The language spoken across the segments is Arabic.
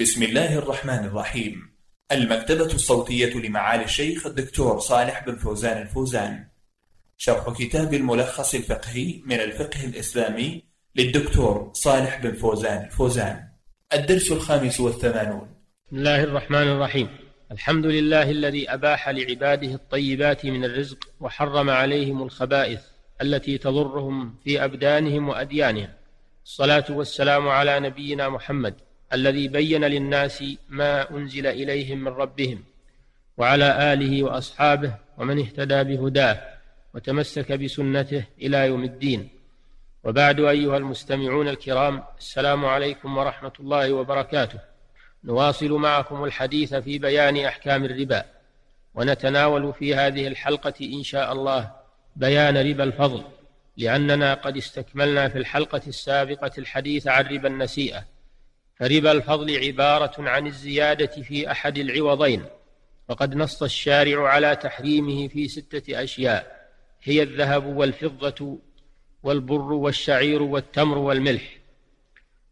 بسم الله الرحمن الرحيم. المكتبة الصوتية لمعالي الشيخ الدكتور صالح بن فوزان الفوزان. شرح كتاب الملخص الفقهي من الفقه الإسلامي للدكتور صالح بن فوزان الفوزان. الدرس الخامس والثمانون. بسم الله الرحمن الرحيم. الحمد لله الذي أباح لعباده الطيبات من الرزق وحرم عليهم الخبائث التي تضرهم في أبدانهم وأديانهم. الصلاة والسلام على نبينا محمد. الذي بين للناس ما أنزل إليهم من ربهم وعلى آله وأصحابه ومن اهتدى بهداه وتمسك بسنته إلى يوم الدين. وبعد أيها المستمعون الكرام السلام عليكم ورحمة الله وبركاته. نواصل معكم الحديث في بيان أحكام الربا. ونتناول في هذه الحلقة إن شاء الله بيان ربا الفضل لأننا قد استكملنا في الحلقة السابقة الحديث عن ربا النسيئة. فربا الفضل عبارة عن الزيادة في أحد العوضين وقد نص الشارع على تحريمه في ستة أشياء هي الذهب والفضة والبر والشعير والتمر والملح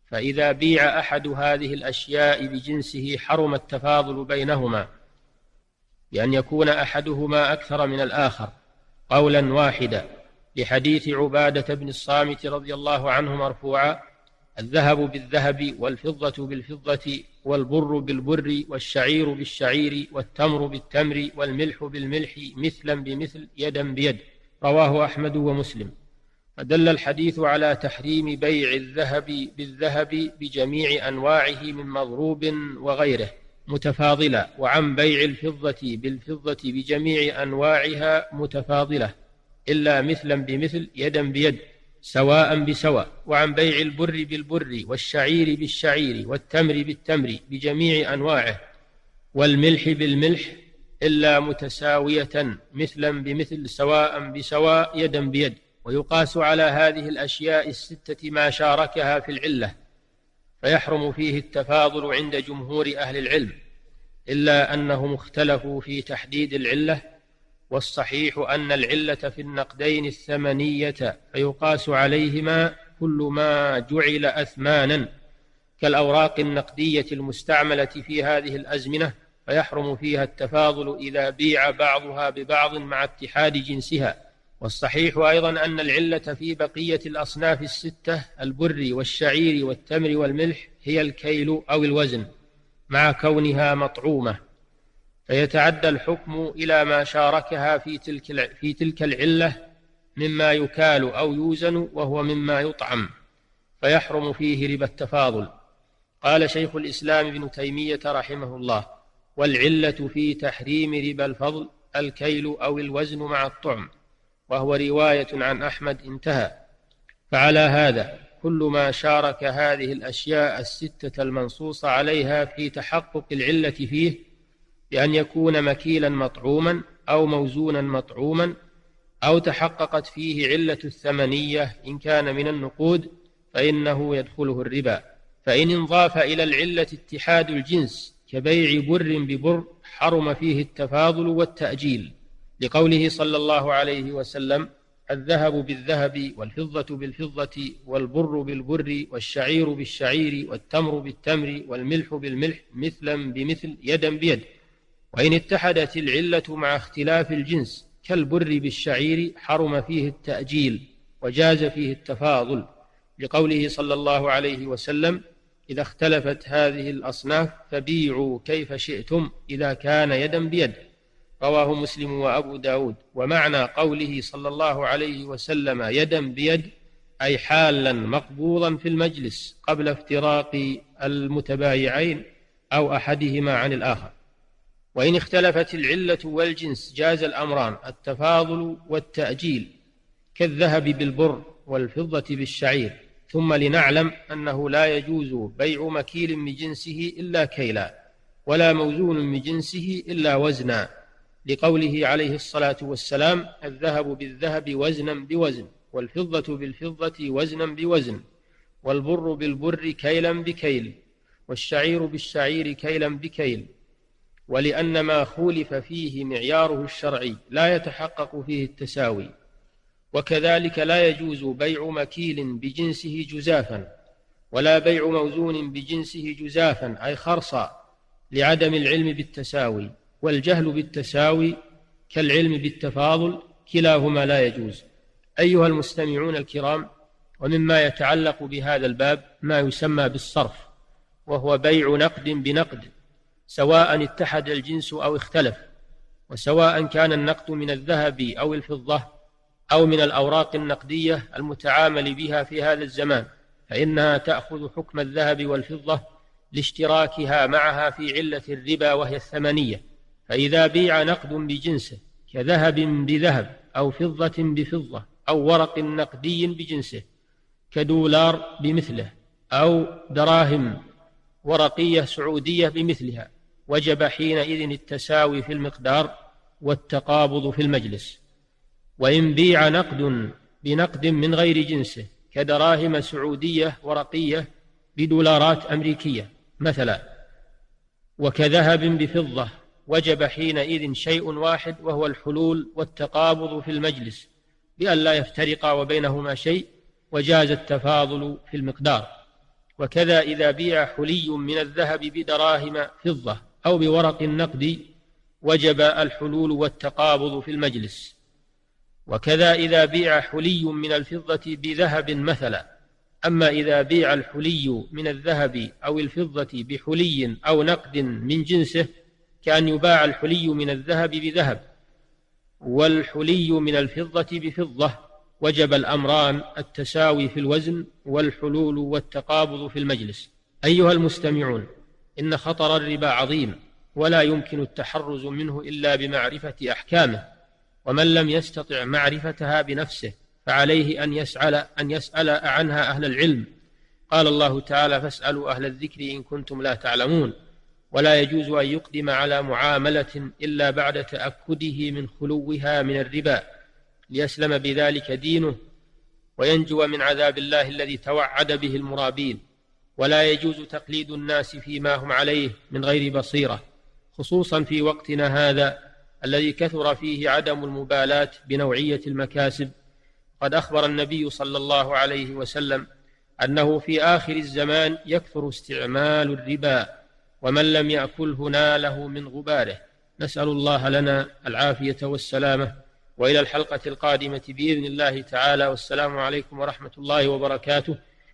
فإذا بيع أحد هذه الأشياء بجنسه حرم التفاضل بينهما بأن يكون أحدهما أكثر من الآخر قولا واحدا لحديث عبادة بن الصامت رضي الله عنه مرفوعا الذهب بالذهب والفضة بالفضة والبر بالبر والشعير بالشعير والتمر بالتمر والملح بالملح مثلا بمثل يدا بيد. رواه أحمد ومسلم. فدل الحديث على تحريم بيع الذهب بالذهب بجميع أنواعه من مضروب وغيره متفاضلة وعن بيع الفضة بالفضة بجميع أنواعها متفاضلة إلا مثلا بمثل يدا بيد. سواء بسواء وعن بيع البر بالبر والشعير بالشعير والتمر بالتمر بجميع أنواعه والملح بالملح إلا متساوية مثلا بمثل سواء بسواء يدا بيد. ويقاس على هذه الأشياء الستة ما شاركها في العلة. فيحرم فيه التفاضل عند جمهور أهل العلم إلا أنهم اختلفوا في تحديد العلة والصحيح أن العلة في النقدين الثمنية فيقاس عليهما كل ما جعل أثمانا كالأوراق النقدية المستعملة في هذه الأزمنة فيحرم فيها التفاضل إذا بيع بعضها ببعض مع اتحاد جنسها. والصحيح أيضا أن العلة في بقية الأصناف الستة البر والشعير والتمر والملح هي الكيل أو الوزن مع كونها مطعومة. فيتعدى الحكم إلى ما شاركها في تلك في تلك العلة مما يكال أو يوزن وهو مما يطعم فيحرم فيه ربا التفاضل. قال شيخ الإسلام ابن تيمية رحمه الله والعلة في تحريم ربا الفضل الكيل أو الوزن مع الطعم وهو رواية عن أحمد انتهى. فعلى هذا كل ما شارك هذه الأشياء الستة المنصوص عليها في تحقق العلة فيه بأن يكون مكيلا مطعوما أو موزونا مطعوما أو تحققت فيه علة الثمنية إن كان من النقود فإنه يدخله الربا. فإن انضاف إلى العلة اتحاد الجنس كبيع بر ببر حرم فيه التفاضل والتأجيل. لقوله صلى الله عليه وسلم الذهب بالذهب والفضة بالفضة والبر بالبر والشعير بالشعير والتمر بالتمر والملح بالملح مثلا بمثل يدا بيد. وإن اتحدت العلة مع اختلاف الجنس كالبر بالشعير حرم فيه التأجيل وجاز فيه التفاضل. لقوله صلى الله عليه وسلم إذا اختلفت هذه الأصناف فبيعوا كيف شئتم إذا كان يدا بيد رواه مسلم وأبو داود. ومعنى قوله صلى الله عليه وسلم يدا بيد أي حالا مقبوضا في المجلس قبل افتراق المتبايعين أو أحدهما عن الآخر. وإن اختلفت العلة والجنس جاز الأمران التفاضل والتأجيل كالذهب بالبر والفضة بالشعير. ثم لنعلم أنه لا يجوز بيع مكيل من جنسه إلا كيلا ولا موزون من جنسه إلا وزنا. لقوله عليه الصلاة والسلام الذهب بالذهب وزنا بوزن والفضة بالفضة وزنا بوزن والبر بالبر كيلا بكيل والشعير بالشعير كيلا بكيل. ولأن ما خولف فيه معياره الشرعي لا يتحقق فيه التساوي وكذلك لا يجوز بيع مكيل بجنسه جزافا ولا بيع موزون بجنسه جزافا أي خرصا لعدم العلم بالتساوي والجهل بالتساوي كالعلم بالتفاضل كلاهما لا يجوز. أيها المستمعون الكرام ومما يتعلق بهذا الباب ما يسمى بالصرف وهو بيع نقد بنقد. سواء اتحد الجنس أو اختلف وسواء كان النقد من الذهب أو الفضة أو من الأوراق النقدية المتعامل بها في هذا الزمان فإنها تأخذ حكم الذهب والفضة لاشتراكها معها في علة الربا وهي الثمنية. فإذا بيع نقد بجنسه كذهب بذهب أو فضة بفضة أو ورق نقدي بجنسه كدولار بمثله أو دراهم ورقية سعودية بمثلها وجب حينئذ التساوي في المقدار والتقابض في المجلس. وإن بيع نقد بنقد من غير جنسه كدراهم سعودية ورقية بدولارات أمريكية مثلا وكذهب بفضة وجب حينئذ شيء واحد وهو الحلول والتقابض في المجلس بأن لا يفترقا وبينهما شيء وجاز التفاضل في المقدار. وكذا إذا بيع حلي من الذهب بدراهم فضة. أو بورق النقد وجب الحلول والتقابض في المجلس. وكذا إذا بيع حلي من الفضة بذهب مثلا. أما إذا بيع الحلي من الذهب أو الفضة بحلي أو نقد من جنسه كأن يباع الحلي من الذهب بذهب. والحلي من الفضة بفضة. وجب الأمران التساوي في الوزن والحلول والتقابض في المجلس. أيها المستمعون إن خطر الربا عظيم ولا يمكن التحرز منه إلا بمعرفة أحكامه. ومن لم يستطع معرفتها بنفسه فعليه أن يسأل أن يسأل عنها أهل العلم. قال الله تعالى فاسألوا أهل الذكر إن كنتم لا تعلمون ولا يجوز أن يقدم على معاملة إلا بعد تأكده من خلوها من الربا. ليسلم بذلك دينه وينجو من عذاب الله الذي توعد به المرابين. ولا يجوز تقليد الناس فيما هم عليه من غير بصيرة خصوصا في وقتنا هذا الذي كثر فيه عدم المبالاة بنوعية المكاسب. قد أخبر النبي صلى الله عليه وسلم أنه في آخر الزمان يكثر استعمال الربا ومن لم يأكله ناله من غباره. نسأل الله لنا العافية والسلامة وإلى الحلقة القادمة بإذن الله تعالى. والسلام عليكم ورحمة الله وبركاته.